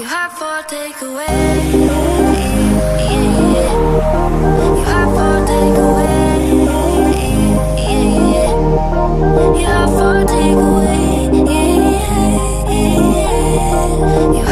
You have for takeaway. Yeah, yeah, yeah. You have for takeaway. Yeah, yeah. You have for takeaway. Yeah, yeah, yeah.